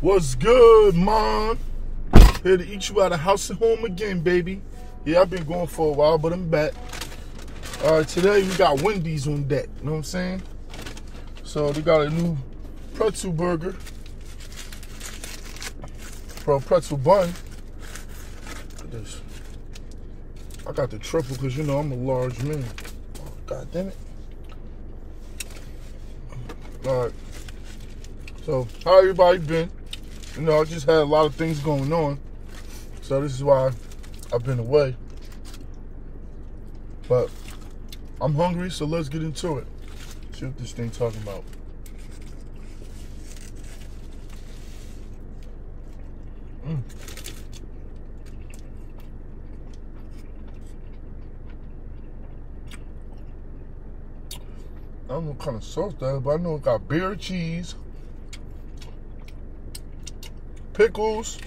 What's good, mom? Here to eat you out of house and home again, baby. Yeah, I've been going for a while, but I'm back. All right, today we got Wendy's on deck. You know what I'm saying? So they got a new pretzel burger, bro, pretzel bun. This. I got the triple because you know I'm a large man. Oh, God damn it. All right. So how everybody been? You know, I just had a lot of things going on. So this is why I've been away. But I'm hungry, so let's get into it. See what this thing talking about. Mm. I don't know what kind of sauce that is, but I know it got beer cheese, pickles,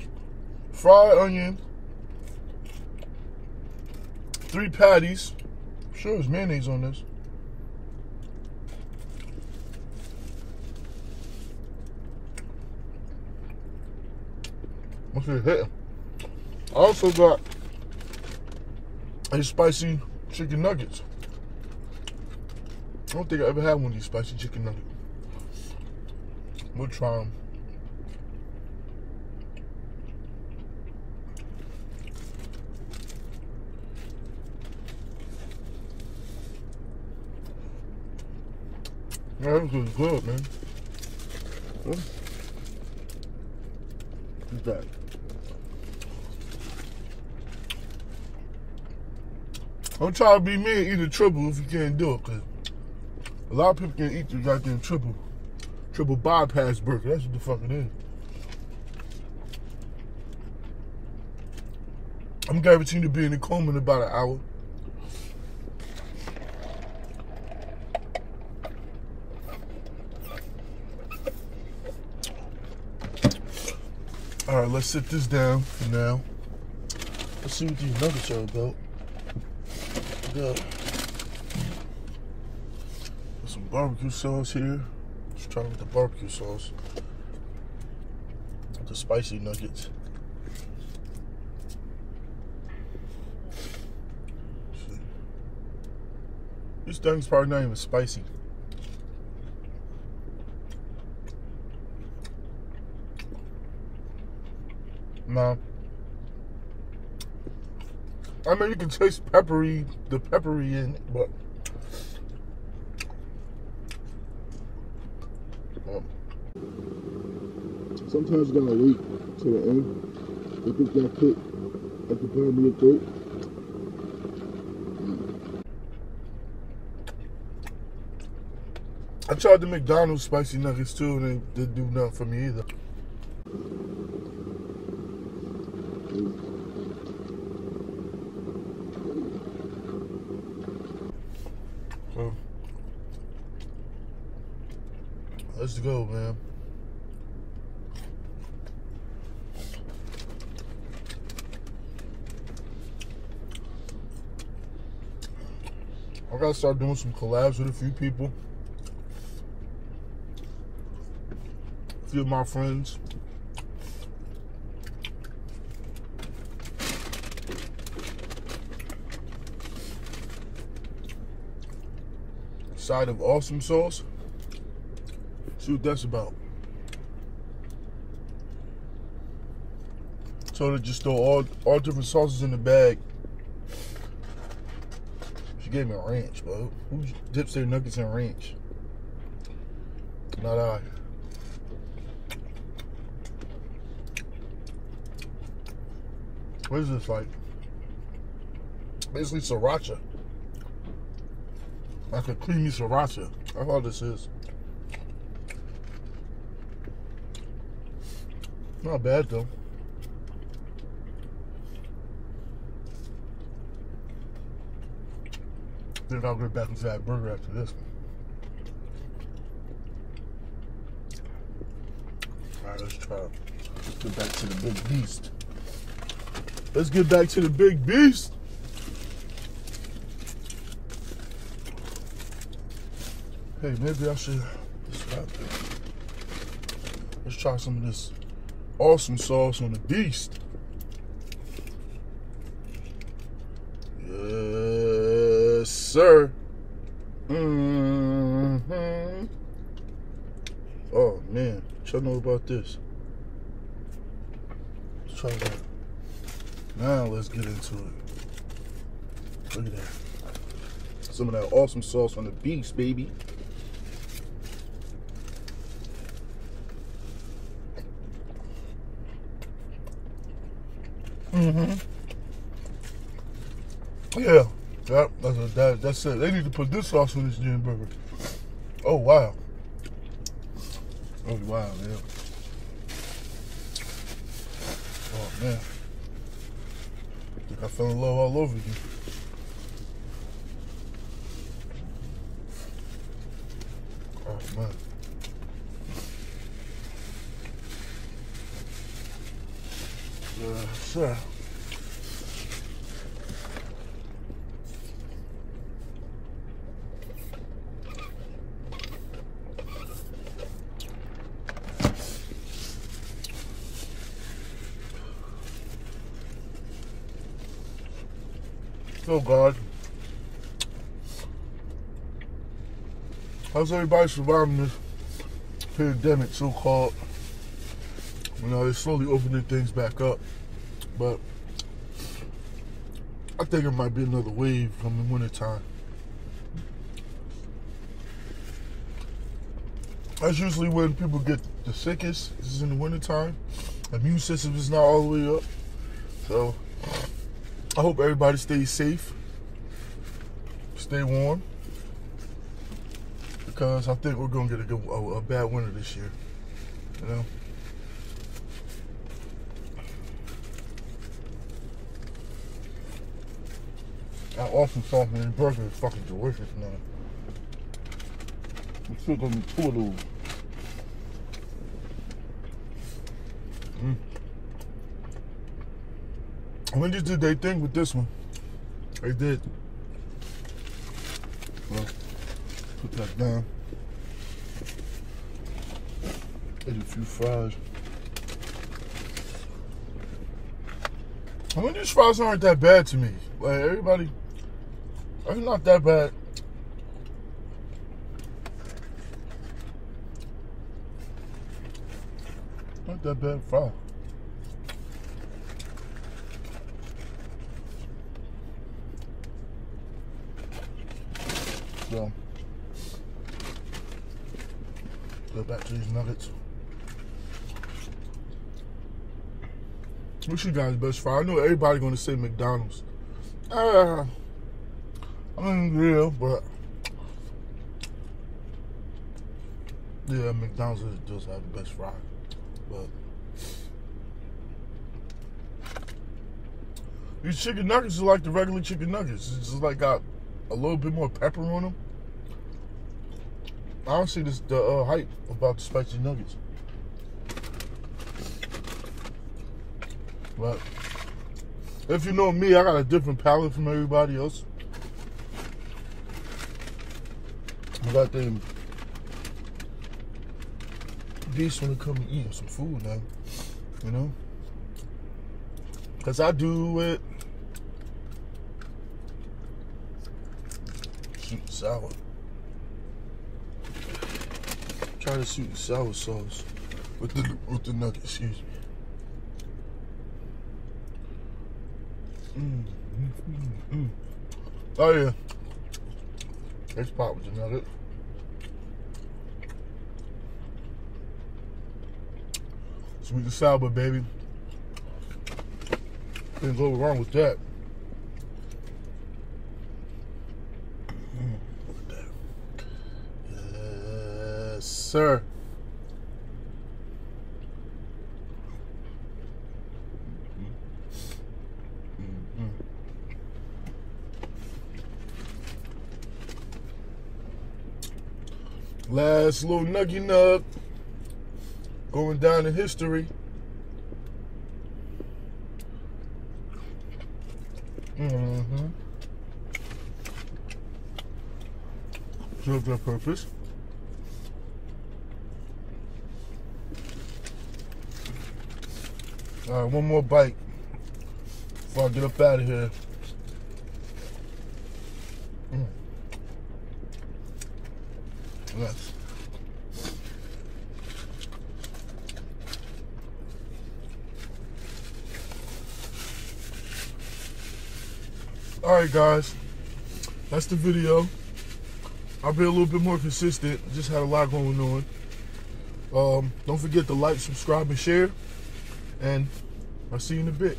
fried onion, three patties. Sure, there's mayonnaise on this. What's it hitting? I also got a spicy chicken nuggets. I don't think I ever had one of these spicy chicken nuggets. We'll try them. This is good, man. What is that? Don't try to be me and eat a triple if you can't do it, cause a lot of people can eat the goddamn triple, triple bypass burger. That's what the fuck it is. I'm guaranteed to be in the coma in about an hour. All right, let's sit this down for now. Let's see what these nuggets are about. Got some barbecue sauce here. Let's try with the barbecue sauce. The spicy nuggets. This thing's probably not even spicy. No. I mean, you can taste peppery, the peppery in it, but. Um, sometimes you gotta wait to the end. If it got put at the bottom of your throat. I tried the McDonald's spicy nuggets too, and they didn't do nothing for me either. So, let's go, man. I gotta start doing some collabs with a few people. A few of my friends. Side of awesome sauce. See what that's about. So to just throw all all different sauces in the bag. She gave me a ranch, bro. Who dips their nuggets in ranch? Not I. What is this like? Basically sriracha. Like a creamy sriracha. That's all this is. Not bad though. Then I'll get back that burger after this one. Alright, let's try. Let's get back to the big beast. Let's get back to the big beast. Hey, maybe I should. Let's try some of this awesome sauce on the beast. Yes, sir. Mm-hmm. Oh man, y'all know about this? Let's try that. Now let's get into it. Look at that. Some of that awesome sauce on the beast, baby. Mm-hmm. Yeah. Yep. That's that, that's it. They need to put this sauce on this gin burger. Oh wow. Oh wow, yeah. Oh man. I think I fell in love all over again. Oh man. Yeah, sure. Oh God. How's everybody surviving this pandemic, so called? You know, they're slowly opening things back up. But I think it might be another wave from the wintertime. That's usually when people get the sickest. This is in the wintertime. Immune system is not all the way up. So I hope everybody stays safe. Stay warm. Because I think we're gonna get a, good, a, a bad winter this year. You know? That awesome sauce the burger is fucking delicious, man. I'm still gonna of those. Mm. Wendy's did they thing with this one. They did. Well, put that down. Ate a few fries. I mean, these fries aren't that bad to me. Like everybody, it's not that bad. Not that bad fry. Go back to these nuggets. What's you guys' best fry? I know everybody gonna say McDonald's. Uh, I mean, real, but yeah, McDonald's does have the best fry. But these chicken nuggets are like the regular chicken nuggets. It's just like got a little bit more pepper on them. I don't see this the uh, hype about the spicy nuggets. But if you know me, I got a different palate from everybody else. I got them beast when it comes to eating some food now. You know? Cause I do it sweet and sour. Try the sweet and sour sauce with the with the nuggets, excuse me. Mm, mm, mm, oh yeah. It's pop with the nugget. Sweet and sour, baby. Can't go wrong with that. Sir. Last little nuggy nug going down in history. Mm-hmm. Serves their purpose. All right, one more bite before I get up out of here. Mm. Yes. All right, guys, that's the video. I'll be a little bit more consistent. Just had a lot going on. Um, don't forget to like, subscribe, and share. And I'll see you in a bit.